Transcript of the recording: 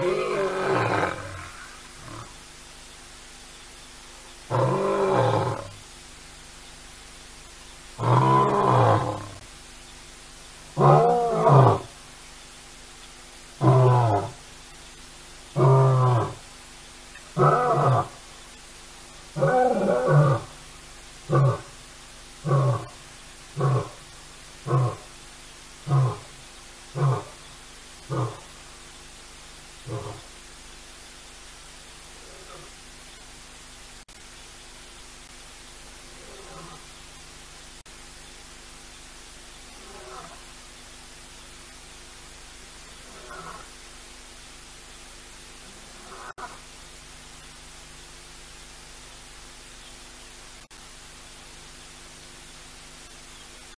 Hey.